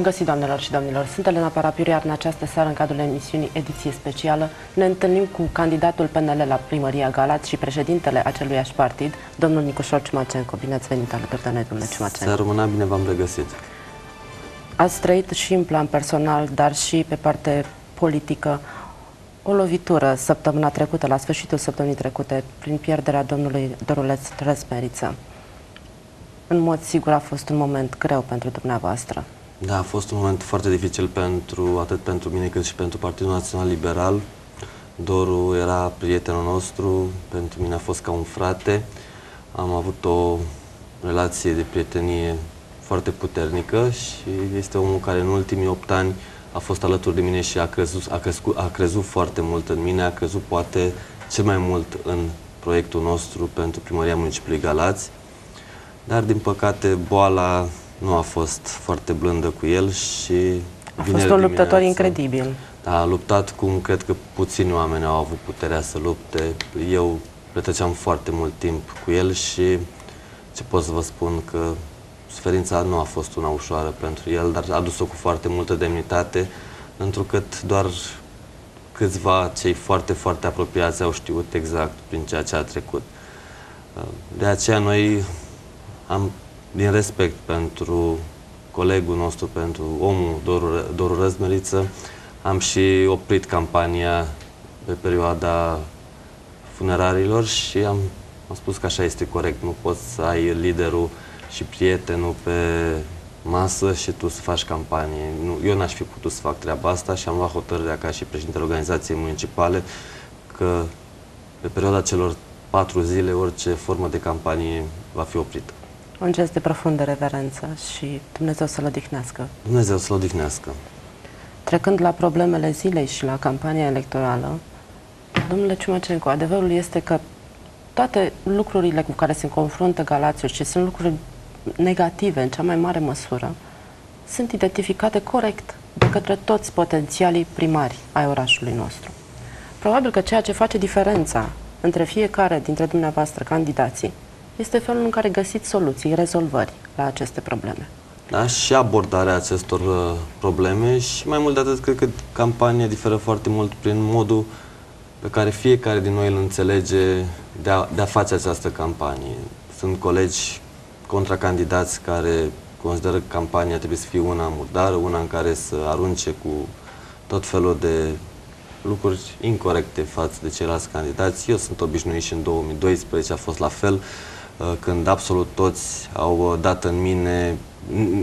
Bun găsit, doamnelor și domnilor! Sunt Elena Parapiu, iar în această seară, în cadrul emisiunii Ediție Specială, ne întâlnim cu candidatul PNL la primăria Galați și președintele aceluiași partid, domnul Nicușor Ciumacenco. Bine ați venit alături de noi, domnule Ciumacenco. Să rămână bine v-am regăsit. Ați trăit și în plan personal, dar și pe parte politică, o lovitură săptămâna trecută, la sfârșitul săptămânii trecute, prin pierderea domnului Doruleț Răsmeriță. În mod sigur a fost un moment greu pentru dumneavoastră. Da, a fost un moment foarte dificil pentru atât pentru mine cât și pentru Partidul Național Liberal. Doru era prietenul nostru, pentru mine a fost ca un frate. Am avut o relație de prietenie foarte puternică și este omul care în ultimii 8 ani a fost alături de mine și a crezut, a, crescut, a crezut foarte mult în mine, a crezut poate cel mai mult în proiectul nostru pentru Primăria Municipiului Galați. Dar, din păcate, boala nu a fost foarte blândă cu el și... A fost un luptător incredibil. A luptat cum cred că puțini oameni au avut puterea să lupte. Eu petreceam foarte mult timp cu el și ce pot să vă spun că suferința nu a fost una ușoară pentru el, dar a dus-o cu foarte multă demnitate, întrucât doar câțiva cei foarte, foarte apropiați au știut exact prin ceea ce a trecut. De aceea noi am, din respect pentru colegul nostru, pentru omul Doru, Doru Răzmeriță, am și oprit campania pe perioada funerarilor și am, am spus că așa este corect. Nu poți să ai liderul și prietenul pe masă și tu să faci campanie. Nu, eu n-aș fi putut să fac treaba asta și am luat hotărârea ca și președintele organizației municipale că pe perioada celor patru zile orice formă de campanie va fi oprită. Un gest de profundă reverență și Dumnezeu să-l odihnească. Dumnezeu să-l odihnească. Trecând la problemele zilei și la campania electorală, domnule Ciumacenco, adevărul este că toate lucrurile cu care se confruntă Galațiul și sunt lucruri negative în cea mai mare măsură, sunt identificate corect de către toți potențialii primari ai orașului nostru. Probabil că ceea ce face diferența între fiecare dintre dumneavoastră candidații este felul în care găsiți soluții, rezolvări la aceste probleme. Da, și abordarea acestor uh, probleme și mai mult de atât, cred că campania diferă foarte mult prin modul pe care fiecare din noi îl înțelege de a, de a face această campanie. Sunt colegi contracandidați care consideră că campania trebuie să fie una murdară, una în care să arunce cu tot felul de lucruri incorrecte față de ceilalți candidați. Eu sunt obișnuit și în 2012 a fost la fel. Uh, când absolut toți au uh, dat în mine,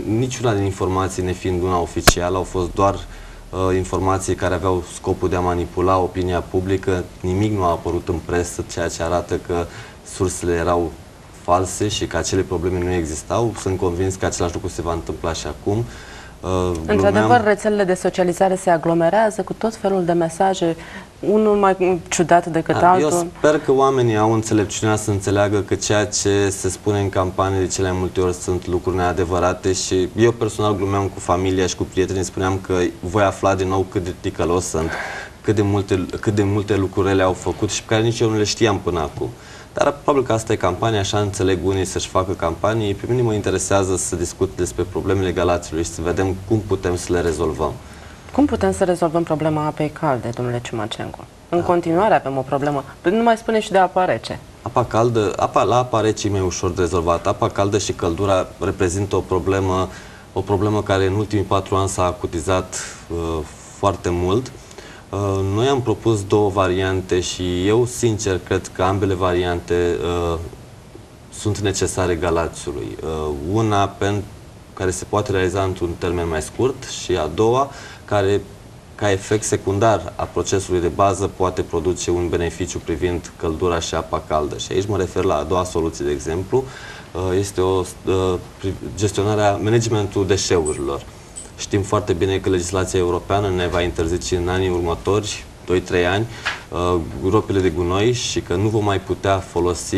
niciuna din informații nefiind una oficială, au fost doar uh, informații care aveau scopul de a manipula opinia publică, nimic nu a apărut în presă, ceea ce arată că sursele erau false și că acele probleme nu existau. Sunt convins că același lucru se va întâmpla și acum. Uh, Într-adevăr, rețelele de socializare se aglomerează cu tot felul de mesaje, unul mai ciudat decât da, altul. Eu sper că oamenii au înțelepciunea să înțeleagă că ceea ce se spune în campanie de cele mai multe ori sunt lucruri neadevărate și eu personal glumeam cu familia și cu prietenii, spuneam că voi afla din nou cât de ticălos sunt, cât de multe, cât de multe lucruri le au făcut și pe care nici eu nu le știam până acum. Dar probabil că asta e campania, așa înțeleg unii să-și facă campanii. Pe mine mă interesează să discut despre problemele Galațiului și să vedem cum putem să le rezolvăm. Cum putem să rezolvăm problema apei calde, domnule Ciumacenco? În da. continuare avem o problemă. Nu mai spune și de apa rece. Apa caldă, apa, la apa rece e mai ușor de rezolvat. Apa caldă și căldura reprezintă o problemă, o problemă care în ultimii patru ani s-a acutizat uh, foarte mult. Uh, Uh, noi am propus două variante și eu, sincer, cred că ambele variante uh, sunt necesare Galațiului. Uh, una pen, care se poate realiza într-un termen mai scurt și a doua care, ca efect secundar a procesului de bază, poate produce un beneficiu privind căldura și apa caldă. Și aici mă refer la a doua soluție, de exemplu, uh, este o uh, gestionarea, managementul deșeurilor. Știm foarte bine că legislația europeană ne va interzice în anii următori 2-3 ani, uh, gropile de gunoi și că nu vom mai putea folosi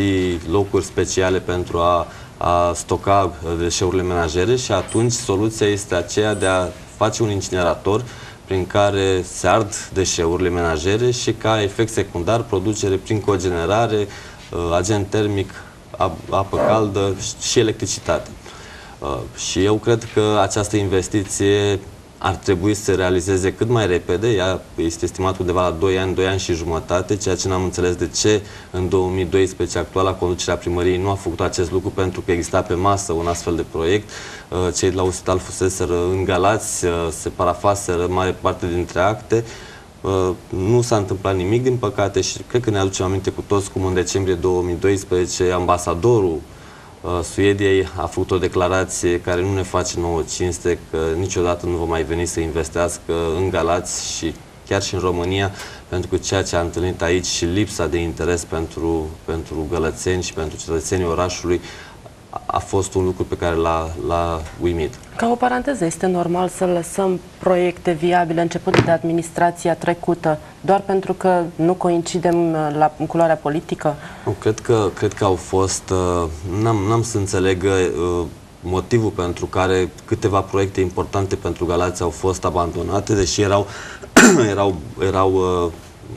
locuri speciale pentru a, a stoca uh, deșeurile menajere și atunci soluția este aceea de a face un incinerator prin care se ard deșeurile menajere și ca efect secundar producere prin cogenerare, uh, agent termic, apă caldă și electricitate. Uh, și eu cred că această investiție ar trebui să se realizeze cât mai repede. Ea este estimat undeva la 2 ani, 2 ani și jumătate, ceea ce n-am înțeles de ce în 2012 actuala conducerea primăriei nu a făcut acest lucru pentru că exista pe masă un astfel de proiect. Uh, cei de la USITAL fuseseră îngalați, uh, se parafaseră mare parte dintre acte. Uh, nu s-a întâmplat nimic, din păcate, și cred că ne aducem aminte cu toți cum în decembrie 2012 ambasadorul Uh, Suediei a făcut o declarație care nu ne face nouă cinste că niciodată nu va mai veni să investească în Galați și chiar și în România, pentru că ceea ce a întâlnit aici și lipsa de interes pentru, pentru gălățeni și pentru cetățenii orașului a fost un lucru pe care l-a uimit. Ca o paranteză, este normal să lăsăm proiecte viabile începute de administrația trecută doar pentru că nu coincidem uh, la culoarea politică? Nu, cred că, cred că au fost... Uh, n-am, n-am să înțeleg uh, motivul pentru care câteva proiecte importante pentru Galați au fost abandonate, deși erau, erau, erau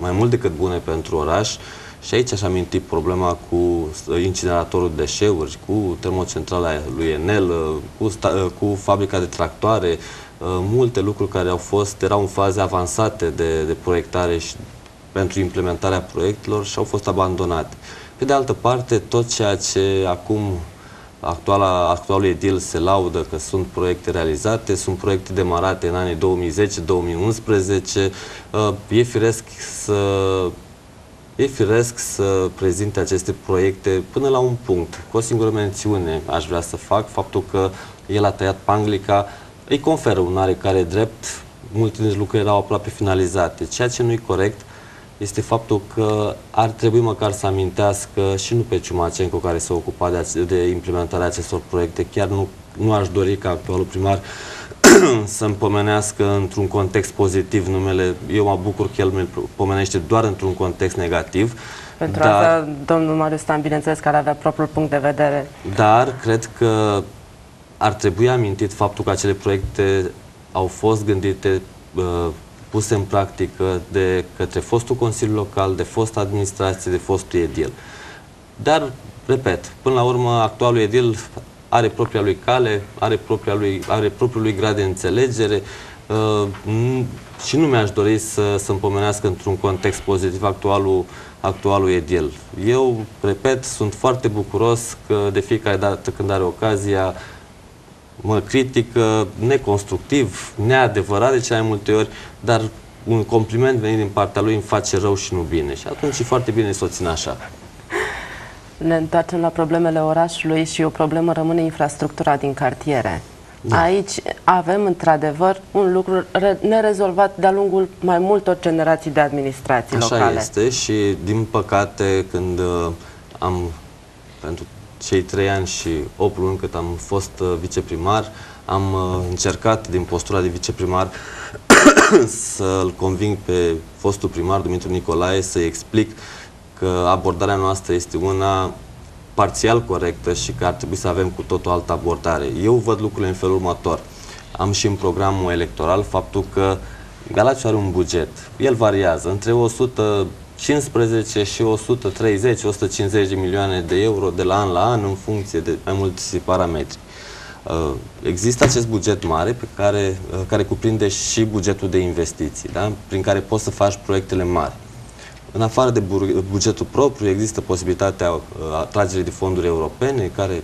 mai mult decât bune pentru oraș. Și aici aș aminti problema cu incineratorul deșeuri, cu termocentrala lui Enel, cu, cu fabrica de tractoare, multe lucruri care au fost, erau în faze avansate de, de proiectare și pentru implementarea proiectelor și au fost abandonate. Pe de altă parte, tot ceea ce acum actuala, actualul edil se laudă că sunt proiecte realizate, sunt proiecte demarate în anii 2010-2011, e firesc să E firesc să prezinte aceste proiecte până la un punct. Cu o singură mențiune aș vrea să fac, faptul că el a tăiat panglica, îi conferă un care drept, multe dintre lucruri erau aproape finalizate. Ceea ce nu e corect este faptul că ar trebui măcar să amintească și nu pe Ciumacenco care s-a ocupat de, de implementarea acestor proiecte. Chiar nu, nu aș dori ca actualul primar să-mi pomenească într-un context pozitiv numele. Eu mă bucur că el mi pomenește doar într-un context negativ. Pentru dar, asta, domnul Marius Stan, bineînțeles, care avea propriul punct de vedere. Dar cred că ar trebui amintit faptul că acele proiecte au fost gândite, uh, puse în practică de către fostul Consiliu Local, de fost administrație, de fostul edil. Dar, repet, până la urmă, actualul edil are propria lui cale, are, propria lui, are propriul lui grad de înțelegere uh, și nu mi-aș dori să, să pomenească într-un context pozitiv actualul, actualul Edil. Eu, repet, sunt foarte bucuros că de fiecare dată când are ocazia mă critică neconstructiv, neadevărat de cele mai multe ori, dar un compliment venit din partea lui îmi face rău și nu bine. Și atunci e foarte bine să o țin așa ne întoarcem la problemele orașului și o problemă rămâne infrastructura din cartiere. Da. Aici avem într-adevăr un lucru nerezolvat de-a lungul mai multor generații de administrații Așa locale. Așa este și din păcate când uh, am pentru cei trei ani și 8 luni cât am fost uh, viceprimar, am uh, încercat din postura de viceprimar să-l conving pe fostul primar Dumitru Nicolae să-i explic că abordarea noastră este una parțial corectă și că ar trebui să avem cu tot o altă abordare. Eu văd lucrurile în felul următor. Am și în programul electoral faptul că Galațiu are un buget. El variază între 115 și 130-150 de milioane de euro de la an la an în funcție de mai mulți parametri. Uh, există acest buget mare pe care, uh, care cuprinde și bugetul de investiții, da? prin care poți să faci proiectele mari. În afară de bugetul propriu, există posibilitatea uh, atragerii de fonduri europene, care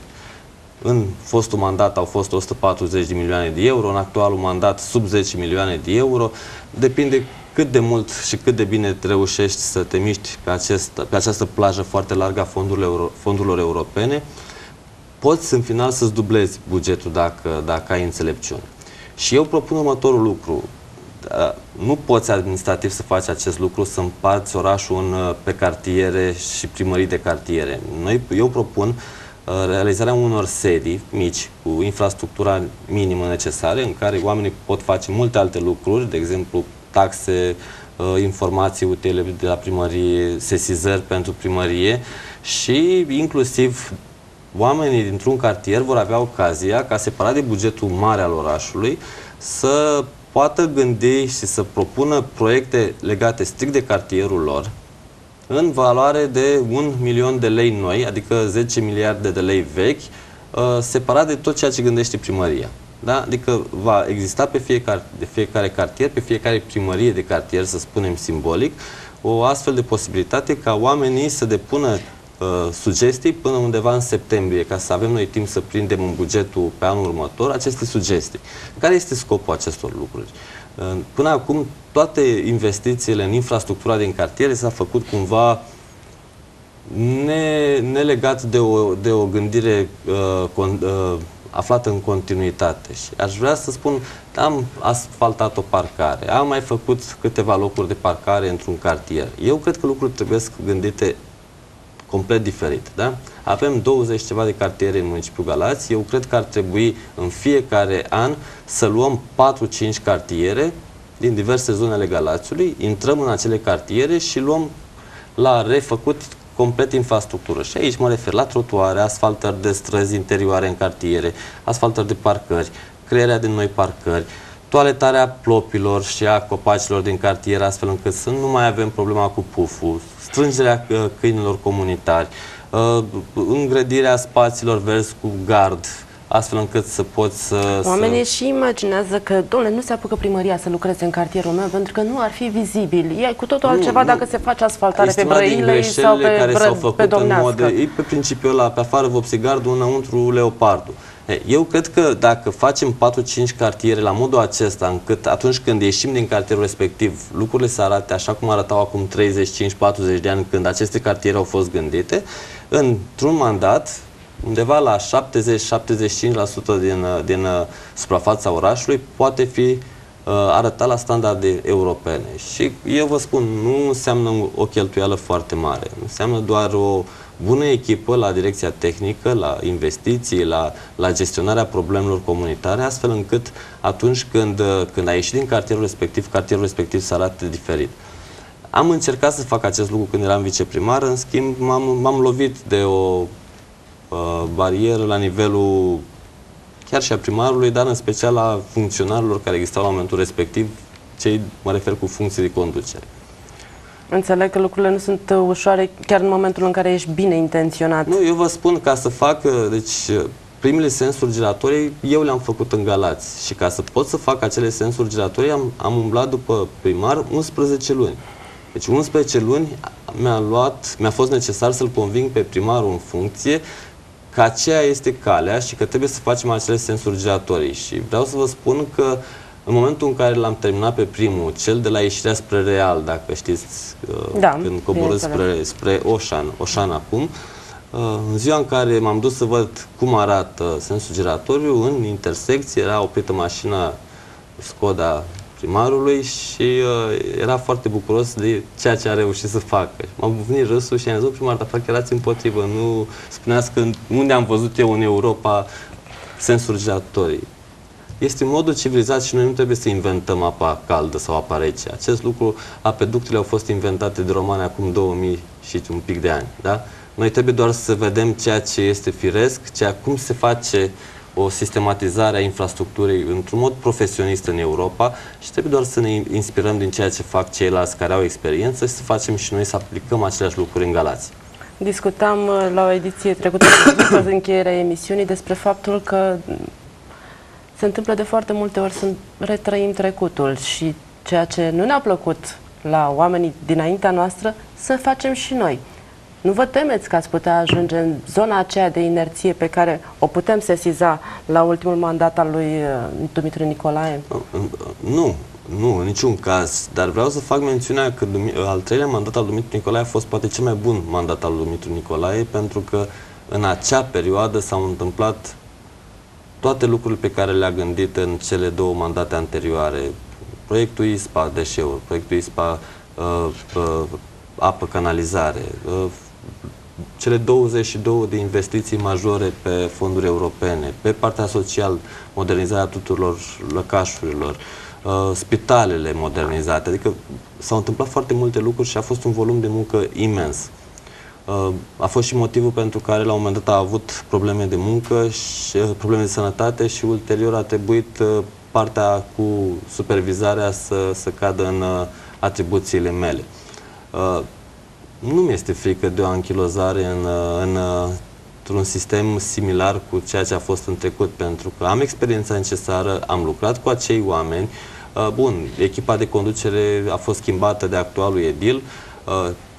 în fostul mandat au fost 140 de milioane de euro, în actualul mandat sub 10 milioane de euro. Depinde cât de mult și cât de bine reușești să te miști pe, acest, pe această plajă foarte largă a fondurilor, euro, fondurilor europene, poți în final să-ți dublezi bugetul dacă, dacă ai înțelepciune. Și eu propun următorul lucru. Uh, nu poți administrativ să faci acest lucru, să împarți orașul în, uh, pe cartiere și primării de cartiere. Noi, eu propun uh, realizarea unor sedii mici, cu infrastructura minimă necesară, în care oamenii pot face multe alte lucruri, de exemplu taxe, informații utile de la primărie, sesizări pentru primărie și inclusiv oamenii dintr-un cartier vor avea ocazia, ca separat de bugetul mare al orașului, să poată gândi și să propună proiecte legate strict de cartierul lor, în valoare de un milion de lei noi, adică 10 miliarde de lei vechi, separat de tot ceea ce gândește primăria. Da? Adică va exista pe fiecare, de fiecare cartier, pe fiecare primărie de cartier, să spunem simbolic, o astfel de posibilitate ca oamenii să depună uh, sugestii până undeva în septembrie, ca să avem noi timp să prindem în bugetul pe anul următor aceste sugestii. Care este scopul acestor lucruri? Uh, până acum, toate investițiile în infrastructura din cartiere s-a făcut cumva ne, nelegat de o, de o gândire uh, con, uh, aflată în continuitate. Și aș vrea să spun, am asfaltat o parcare, am mai făcut câteva locuri de parcare într-un cartier. Eu cred că lucrurile trebuie gândite complet diferit. Da? Avem 20 ceva de cartiere în municipiul Galați. Eu cred că ar trebui în fiecare an să luăm 4-5 cartiere din diverse zone ale Galațiului, intrăm în acele cartiere și luăm la refăcut complet infrastructură. Și aici mă refer la trotuare, asfaltări de străzi interioare în cartiere, asfaltări de parcări, crearea de noi parcări, toaletarea plopilor și a copacilor din cartier, astfel încât să nu mai avem problema cu puful, strângerea uh, câinilor comunitari, uh, îngrădirea spațiilor verzi cu gard, astfel încât să poți să... Oamenii să... și imaginează că, domnule, nu se apucă primăria să lucreze în cartierul meu pentru că nu ar fi vizibil. E cu totul altceva nu, dacă se face asfaltare pe Brăile sau pe, care s-au făcut pe în mod... E pe principiul ăla, pe afară vopsigardul, înăuntru leopardul. Eu cred că dacă facem 4-5 cartiere la modul acesta, încât atunci când ieșim din cartierul respectiv, lucrurile să arate așa cum arătau acum 35-40 de ani când aceste cartiere au fost gândite, într-un mandat, undeva la 70-75% din, din uh, suprafața orașului poate fi uh, arătat la standarde europene. Și eu vă spun, nu înseamnă o cheltuială foarte mare, înseamnă doar o bună echipă la direcția tehnică, la investiții, la, la gestionarea problemelor comunitare, astfel încât atunci când, uh, când ai ieșit din cartierul respectiv, cartierul respectiv să arate diferit. Am încercat să fac acest lucru când eram viceprimar, în schimb m-am lovit de o uh, barieră la nivelul chiar și a primarului, dar în special a funcționarilor care existau la momentul respectiv, cei, mă refer, cu funcții de conducere. Înțeleg că lucrurile nu sunt uh, ușoare chiar în momentul în care ești bine intenționat. Nu, eu vă spun, ca să fac, uh, deci primele sensuri giratorii eu le-am făcut în Galați și ca să pot să fac acele sensuri giratorii am, am umblat după primar 11 luni. Deci 11 luni mi-a luat, mi-a fost necesar să-l conving pe primarul în funcție că aceea este calea și că trebuie să facem acele sensuri giratorii. Și vreau să vă spun că în momentul în care l-am terminat pe primul, cel de la ieșirea spre Real, dacă știți, uh, da, când coborâți spre, spre Oșan, Oșan acum, uh, în ziua în care m-am dus să văd cum arată sensul giratoriu, în intersecție era oprită mașina Skoda primarului și uh, era foarte bucuros de ceea ce a reușit să facă. M-am venit râsul și am zis, primar, dar parcă erați împotrivă, nu spuneați că unde am văzut eu în Europa sensuri giratorii. Este un modul civilizat și noi nu trebuie să inventăm apa caldă sau apa rece. Acest lucru, apeductele au fost inventate de romani acum 2000 și un pic de ani. Da? Noi trebuie doar să vedem ceea ce este firesc, ceea cum se face o sistematizare a infrastructurii într-un mod profesionist în Europa și trebuie doar să ne inspirăm din ceea ce fac ceilalți care au experiență și să facem și noi să aplicăm aceleași lucruri în Galați. Discutam uh, la o ediție trecută, după încheierea emisiunii, despre faptul că se întâmplă de foarte multe ori să retrăim trecutul și ceea ce nu ne-a plăcut la oamenii dinaintea noastră, să facem și noi. Nu vă temeți că ați putea ajunge în zona aceea de inerție pe care o putem sesiza la ultimul mandat al lui uh, Dumitru Nicolae? Nu, nu, în niciun caz. Dar vreau să fac mențiunea că al treilea mandat al Dumitru Nicolae a fost poate cel mai bun mandat al Dumitru Nicolae pentru că în acea perioadă s-au întâmplat toate lucrurile pe care le-a gândit în cele două mandate anterioare. Proiectul ISPA, deșeuri, proiectul ISPA, uh, uh, apă, canalizare, uh, cele 22 de investiții majore pe fonduri europene, pe partea social, modernizarea tuturor lăcașurilor, uh, spitalele modernizate, adică s-au întâmplat foarte multe lucruri și a fost un volum de muncă imens. Uh, a fost și motivul pentru care la un moment dat a avut probleme de muncă și uh, probleme de sănătate și ulterior a trebuit uh, partea cu supervizarea să, să cadă în uh, atribuțiile mele. Uh, nu mi este frică de o anchilozare în, în într-un sistem similar cu ceea ce a fost în trecut, pentru că am experiența necesară, am lucrat cu acei oameni. Uh, bun, echipa de conducere a fost schimbată de actualul edil, uh,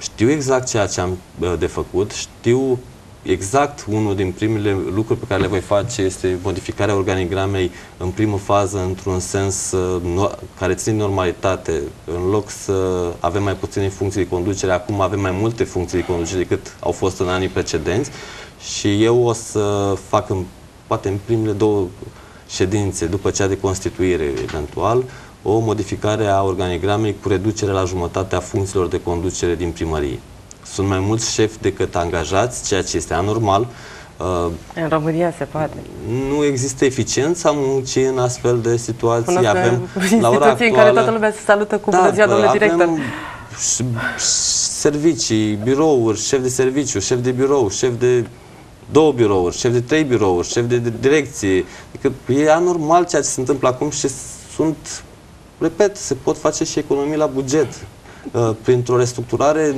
știu exact ceea ce am uh, de făcut, știu exact unul din primele lucruri pe care le voi face este modificarea organigramei în primă fază într-un sens uh, care ține normalitate. În loc să avem mai puține funcții de conducere, acum avem mai multe funcții de conducere decât au fost în anii precedenți și eu o să fac în, poate în primele două ședințe, după cea de constituire eventual, o modificare a organigramei cu reducere la jumătate a funcțiilor de conducere din primărie. Sunt mai mulți șefi decât angajați, ceea ce este anormal. Uh, în România se poate. Nu există eficiența muncii în astfel de situații. Până avem la ora actuală, în care toată lumea se salută cu da, bună ziua, domnule director. servicii, birouri, șef de serviciu, șef de birou, șef de două birouri, șef de trei birouri, șef de, de direcție. Adică e anormal ceea ce se întâmplă acum și sunt, repet, se pot face și economii la buget. Uh, printr-o restructurare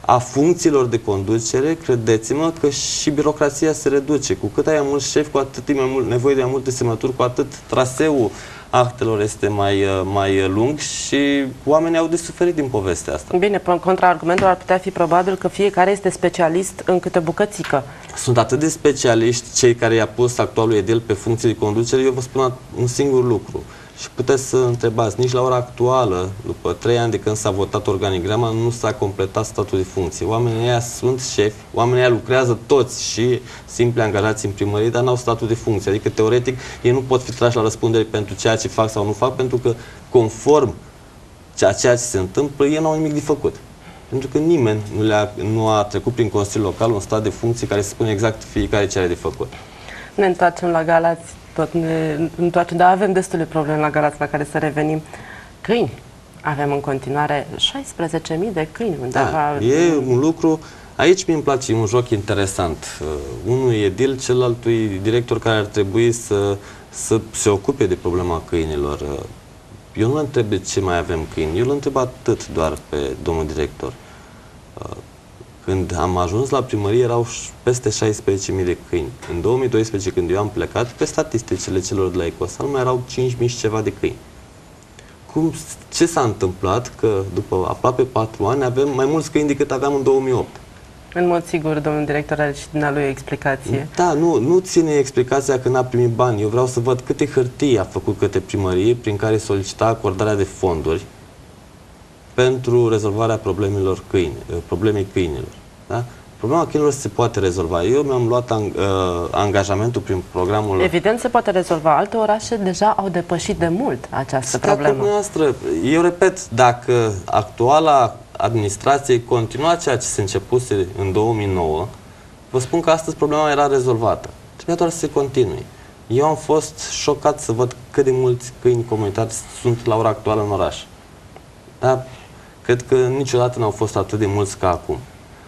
a funcțiilor de conducere, credeți-mă că și birocrația se reduce. Cu cât ai mult șef, cu atât e mai mult nevoie de mai multe semnături, cu atât traseul actelor este mai, uh, mai lung și oamenii au de suferit din povestea asta. Bine, contraargumentul ar putea fi probabil că fiecare este specialist în câte bucățică. Sunt atât de specialiști cei care i-a pus actualul edil pe funcție de conducere, eu vă spun un singur lucru. Și puteți să întrebați, nici la ora actuală, după trei ani de când s-a votat organigrama, nu s-a completat statul de funcție. Oamenii ăia sunt șefi, oamenii ăia lucrează toți și simpli angajați în primărie, dar n-au statul de funcție. Adică, teoretic, ei nu pot fi trași la răspundere pentru ceea ce fac sau nu fac, pentru că, conform ceea, ceea ce se întâmplă, ei n-au nimic de făcut. Pentru că nimeni nu, le-a, nu a trecut prin Consiliul Local un stat de funcție care spune exact fiecare ce are de făcut. Ne întoarcem la Galați tot ne întoarcem, dar avem destule probleme la Galați la care să revenim. Câini. Avem în continuare 16.000 de câini undeva. Da, e un lucru... Aici mi-mi place un joc interesant. Uh, unul e edil, celaltui director care ar trebui să, să se ocupe de problema câinilor. Uh, eu nu întreb de ce mai avem câini, eu îl întreb atât doar pe domnul director. Uh, când am ajuns la primărie erau peste 16.000 de câini. În 2012, când eu am plecat, pe statisticile celor de la Ecosal mai erau 5.000 și ceva de câini. Cum, ce s-a întâmplat că după aproape 4 ani avem mai mulți câini decât aveam în 2008? În mod sigur, domnul director are și din lui o explicație. Da, nu, nu ține explicația că n-a primit bani. Eu vreau să văd câte hârtii a făcut câte primărie prin care solicita acordarea de fonduri pentru rezolvarea problemelor câini, uh, problemei câinilor. Da? Problema câinilor se poate rezolva. Eu mi-am luat ang uh, angajamentul prin programul... Evident se poate rezolva. Alte orașe deja au depășit de mult această problemă. Noastră, eu repet, dacă actuala administrație continua ceea ce se începuse în 2009, vă spun că astăzi problema era rezolvată. Trebuia doar să se continue. Eu am fost șocat să văd cât de mulți câini comunitari sunt la ora actuală în oraș. Dar Cred că niciodată n-au fost atât de mulți ca acum.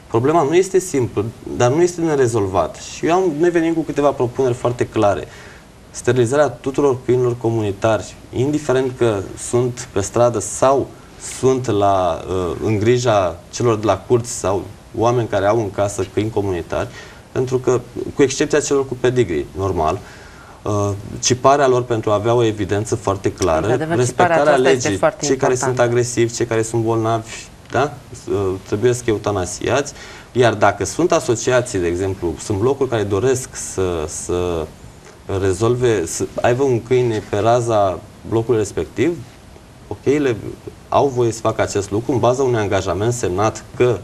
Problema nu este simplă, dar nu este nerezolvat. Și eu am, noi venim cu câteva propuneri foarte clare. Sterilizarea tuturor câinilor comunitari, indiferent că sunt pe stradă sau sunt la, uh, în grija celor de la curți sau oameni care au în casă câini comunitari, pentru că, cu excepția celor cu pedigree, normal, uh, Uh, ciparea lor pentru a avea o evidență foarte clară, respectarea legii, cei care sunt agresivi, cei care sunt bolnavi, da? Uh, trebuie să eutanasiați, iar dacă sunt asociații, de exemplu, sunt blocuri care doresc să, să rezolve, să aibă un câine pe raza blocului respectiv, ok, le, au voie să facă acest lucru în baza unui angajament semnat că Uh,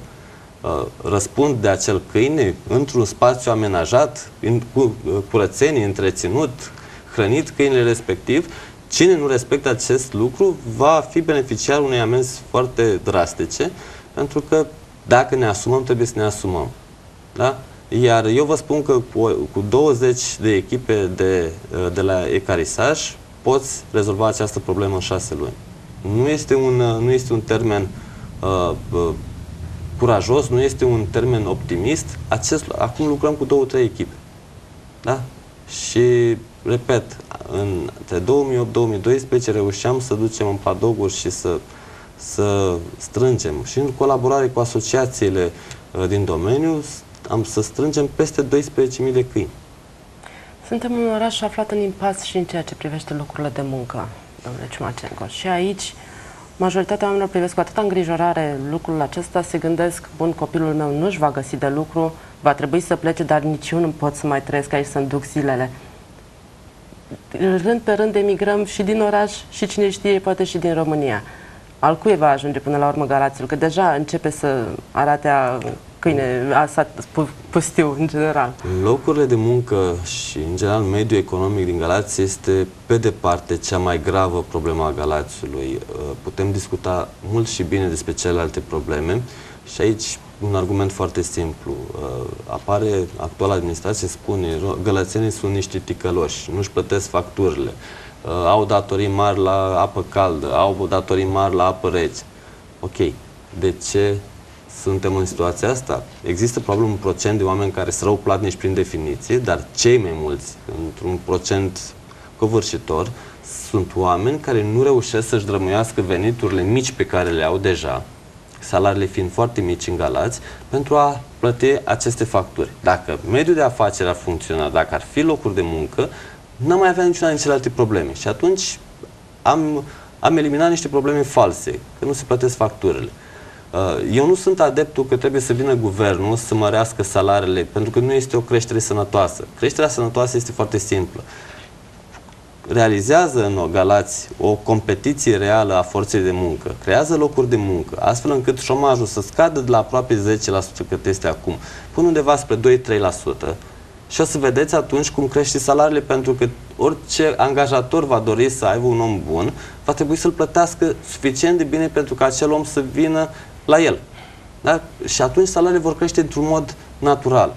răspund de acel câine într-un spațiu amenajat, cu uh, curățenie, întreținut, hrănit câinele respectiv, cine nu respectă acest lucru va fi beneficiar unei amenzi foarte drastice, pentru că dacă ne asumăm, trebuie să ne asumăm. Da? Iar eu vă spun că cu, cu 20 de echipe de, uh, de la ecarisaj poți rezolva această problemă în 6 luni. Nu este un, nu este un termen uh, uh, curajos, nu este un termen optimist. Acest, acum lucrăm cu două, trei echipe. Da? Și, repet, între 2008-2012 reușeam să ducem în padoguri și să, să strângem și în colaborare cu asociațiile uh, din domeniu, am să strângem peste 12.000 de câini. Suntem un oraș aflat în impas și în ceea ce privește locurile de muncă, domnule Ciumacenco. Și aici majoritatea oamenilor privesc cu atâta îngrijorare lucrul acesta, se gândesc, bun, copilul meu nu-și va găsi de lucru, va trebui să plece, dar nici eu nu pot să mai trăiesc aici, să-mi duc zilele. Rând pe rând emigrăm și din oraș și cine știe, poate și din România. Al cui va ajunge până la urmă Galațiul? Că deja începe să arate a câine, a pustiu în general. Locurile de muncă și, în general, mediul economic din Galați este, pe departe, cea mai gravă problemă a Galațiului. Uh, putem discuta mult și bine despre celelalte probleme și aici un argument foarte simplu. Uh, apare, actuala administrație spune, gălățenii sunt niște ticăloși, nu-și plătesc facturile, uh, au datorii mari la apă caldă, au datorii mari la apă rece. Ok, de ce suntem în situația asta? Există probabil un procent de oameni care sunt rău platnici prin definiție, dar cei mai mulți, într-un procent covârșitor, sunt oameni care nu reușesc să-și drămuiască veniturile mici pe care le au deja, salariile fiind foarte mici în Galați, pentru a plăti aceste facturi. Dacă mediul de afaceri ar funcționa, dacă ar fi locuri de muncă, n-am mai avea niciuna din celelalte probleme. Și atunci am, am eliminat niște probleme false, că nu se plătesc facturile. Uh, eu nu sunt adeptul că trebuie să vină guvernul să mărească salariile, pentru că nu este o creștere sănătoasă. Creșterea sănătoasă este foarte simplă realizează în Galați o competiție reală a forței de muncă, creează locuri de muncă, astfel încât șomajul să scadă de la aproape 10% cât este acum, până undeva spre 2-3%, și o să vedeți atunci cum crește salariile, pentru că orice angajator va dori să aibă un om bun, va trebui să-l plătească suficient de bine pentru ca acel om să vină la el. Da? Și atunci salariile vor crește într-un mod natural.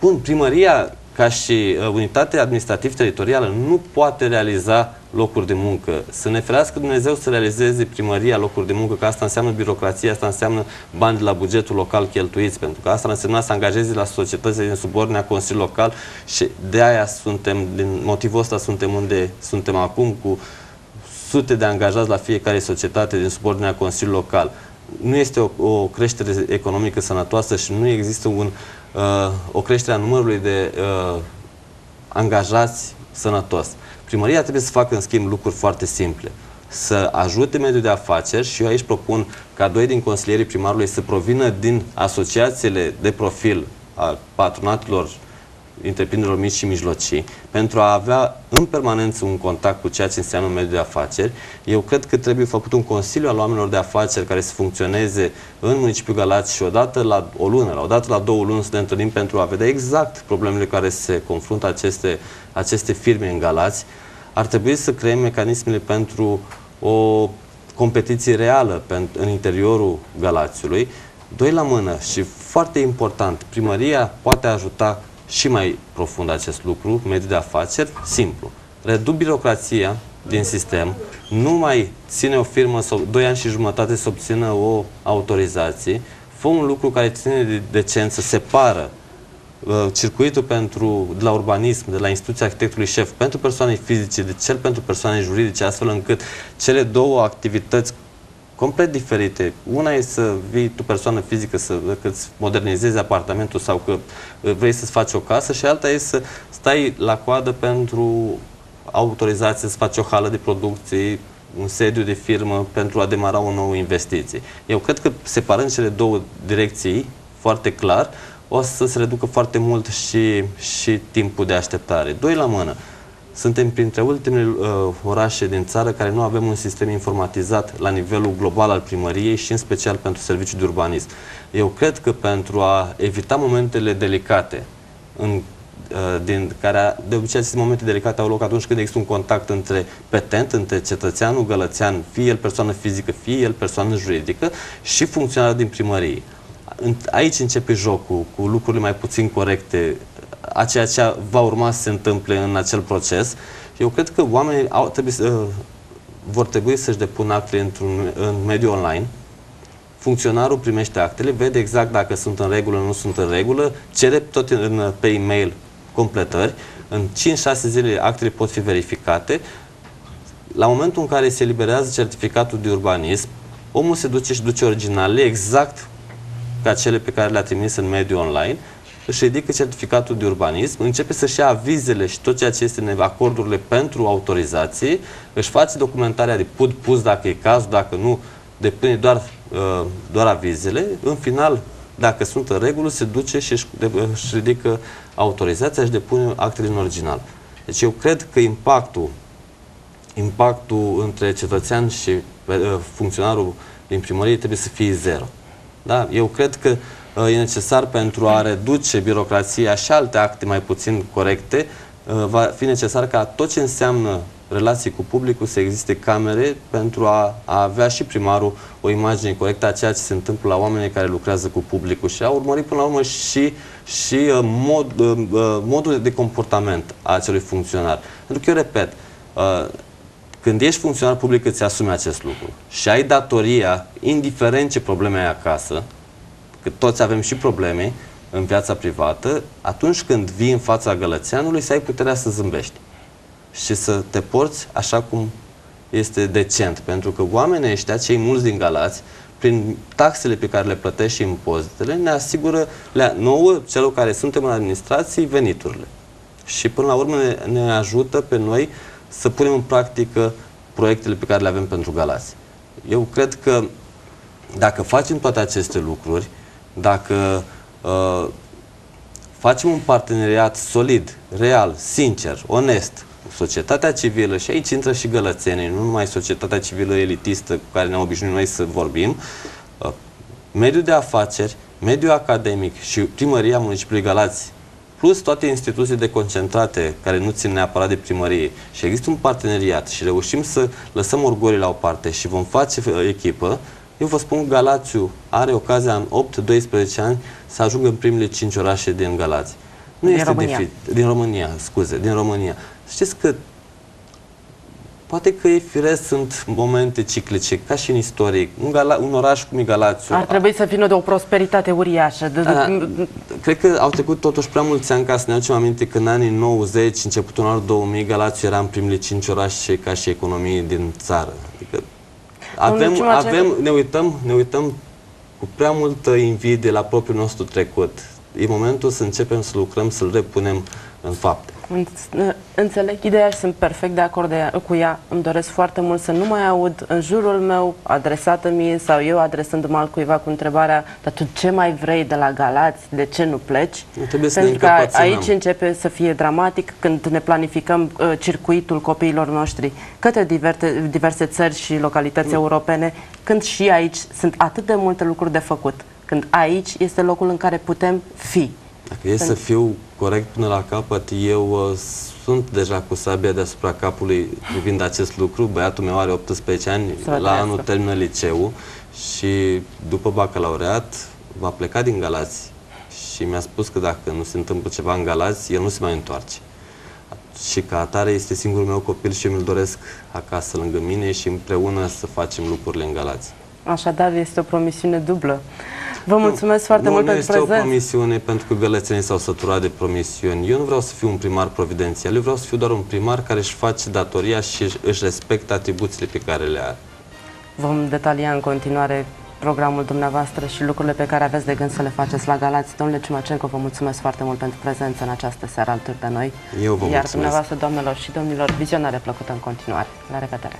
Bun, primăria ca și uh, unitate administrativ-teritorială nu poate realiza locuri de muncă. Să ne ferească Dumnezeu să realizeze primăria locuri de muncă, că asta înseamnă birocrație, asta înseamnă bani de la bugetul local cheltuiți, pentru că asta înseamnă să angajeze la societățile din subordinea Consiliului Local și de aia suntem, din motivul ăsta suntem unde suntem acum cu sute de angajați la fiecare societate din subordinea Consiliului Local. Nu este o, o creștere economică sănătoasă și nu există un uh, o creștere a numărului de uh, angajați sănătos. Primăria trebuie să facă, în schimb, lucruri foarte simple. Să ajute mediul de afaceri și eu aici propun ca doi din consilierii primarului să provină din asociațiile de profil a patronatelor întreprinderilor mici și mijlocii, pentru a avea în permanență un contact cu ceea ce înseamnă mediul de afaceri. Eu cred că trebuie făcut un consiliu al oamenilor de afaceri care să funcționeze în municipiul Galați și odată la o lună, la odată la două luni să ne întâlnim pentru a vedea exact problemele care se confruntă aceste, aceste firme în Galați. Ar trebui să creăm mecanismele pentru o competiție reală în interiorul Galațiului. Doi la mână și foarte important, primăria poate ajuta și mai profund acest lucru, mediul de afaceri, simplu. Reduc birocrația din sistem, nu mai ține o firmă sau 2 ani și jumătate să obțină o autorizație, fă un lucru care ține de decență, separă uh, circuitul pentru, de la urbanism, de la instituția arhitectului șef, pentru persoane fizice, de cel pentru persoane juridice, astfel încât cele două activități complet diferite. Una e să vii tu persoană fizică să îți modernizezi apartamentul sau că uh, vrei să-ți faci o casă și alta e să stai la coadă pentru autorizație să faci o hală de producție, un sediu de firmă pentru a demara o nouă investiție. Eu cred că separând cele două direcții foarte clar, o să se reducă foarte mult și, și timpul de așteptare. Doi la mână. Suntem printre ultimele uh, orașe din țară care nu avem un sistem informatizat la nivelul global al primăriei și în special pentru serviciul de urbanism. Eu cred că pentru a evita momentele delicate în uh, din care de obicei aceste momente delicate au loc atunci când există un contact între petent, între cetățeanul gălățean, fie el persoană fizică, fie el persoană juridică și funcționarul din primărie. Aici începe jocul cu lucrurile mai puțin corecte a ceea ce va urma să se întâmple în acel proces. Eu cred că oamenii au, trebuie să, uh, vor trebui să-și depună actele într-un în mediul online. Funcționarul primește actele, vede exact dacă sunt în regulă, nu sunt în regulă, cere tot în, pe e-mail completări. În 5-6 zile actele pot fi verificate. La momentul în care se eliberează certificatul de urbanism, omul se duce și duce originalele exact ca cele pe care le-a trimis în mediul online își ridică certificatul de urbanism, începe să-și ia avizele și tot ceea ce este în acordurile pentru autorizație, își face documentarea de put pus dacă e cazul, dacă nu, depune doar, uh, doar avizele, în final, dacă sunt în regulă, se duce și își, își ridică autorizația și depune actele în original. Deci eu cred că impactul, impactul între cetățean și uh, funcționarul din primărie trebuie să fie zero. Da? Eu cred că uh, e necesar pentru a reduce birocrația și alte acte mai puțin corecte, uh, va fi necesar ca tot ce înseamnă relații cu publicul să existe camere pentru a, a avea și primarul o imagine corectă a ceea ce se întâmplă la oamenii care lucrează cu publicul și a urmări până la urmă și, și uh, mod, uh, uh, modul de comportament a acelui funcționar. Pentru că eu repet, uh, când ești funcționar public îți asumi acest lucru și ai datoria, indiferent ce probleme ai acasă, că toți avem și probleme în viața privată, atunci când vii în fața gălățeanului să ai puterea să zâmbești și să te porți așa cum este decent. Pentru că oamenii ăștia, cei mulți din Galați, prin taxele pe care le plătești și impozitele, ne asigură le, nouă, celor care suntem în administrație, veniturile. Și până la urmă ne, ne ajută pe noi să punem în practică proiectele pe care le avem pentru Galați. Eu cred că dacă facem toate aceste lucruri, dacă uh, facem un parteneriat solid, real, sincer, onest, cu societatea civilă, și aici intră și gălățenii, nu numai societatea civilă elitistă cu care ne-am obișnuit noi să vorbim, uh, mediul de afaceri, mediul academic și primăria municipiului Galați, plus toate instituțiile de concentrate care nu țin neapărat de primărie. Și există un parteneriat și reușim să lăsăm orgolii la o parte și vom face uh, echipă, eu vă spun, Galațiu are ocazia în 8-12 ani să ajungă în primele 5 orașe din Galați. Nu din este România. Defi- din România, scuze, din România. Știți că poate că e firesc, sunt momente ciclice, ca și în istorie. Un, Gala- un oraș cum e Galațiu. Ar trebui să vină de o prosperitate uriașă. De, A, de, cred că au trecut totuși prea mulți ani ca să ne aducem aminte că în anii 90, începutul în anul 2000, Galațiu era în primele 5 orașe ca și economie din țară. Adică avem, Ciumacea- avem, ne uităm, ne uităm cu prea multă invidie la propriul nostru trecut. E momentul să începem să lucrăm, să-l repunem în fapte. Înț- Înțeleg ideea și sunt perfect de acord de ea, cu ea. Îmi doresc foarte mult să nu mai aud în jurul meu adresată mie sau eu adresându-mă altcuiva cu întrebarea dar tu ce mai vrei de la Galați, de ce nu pleci? Nu trebuie să ne Pentru că încăpățânăm. aici începe să fie dramatic când ne planificăm uh, circuitul copiilor noștri către diverse, diverse țări și localități europene, când și aici sunt atât de multe lucruri de făcut. Când aici este locul în care putem fi. Dacă e să fiu corect până la capăt, eu uh, sunt deja cu sabia deasupra capului privind acest lucru. Băiatul meu are 18 ani, Să la trăiască. anul termină liceu și după bacalaureat va pleca din Galați. Și mi-a spus că dacă nu se întâmplă ceva în Galați, el nu se mai întoarce. Și ca atare este singurul meu copil și mi-l doresc acasă lângă mine și împreună să facem lucrurile în Galați. Așadar, este o promisiune dublă. Vă mulțumesc foarte nu, mult nu pentru este prezent. o promisiune pentru că gălățenii s-au săturat de promisiuni. Eu nu vreau să fiu un primar providențial, eu vreau să fiu doar un primar care își face datoria și își- își respectă atribuțiile pe care le are. Vom detalia în continuare programul dumneavoastră și lucrurile pe care aveți de gând să le faceți la Galați. Domnule Ciumacenco, vă mulțumesc foarte mult pentru prezență în această seară alături de noi. Eu vă Iar mulțumesc. dumneavoastră, doamnelor și domnilor, vizionare plăcută în continuare. La revedere!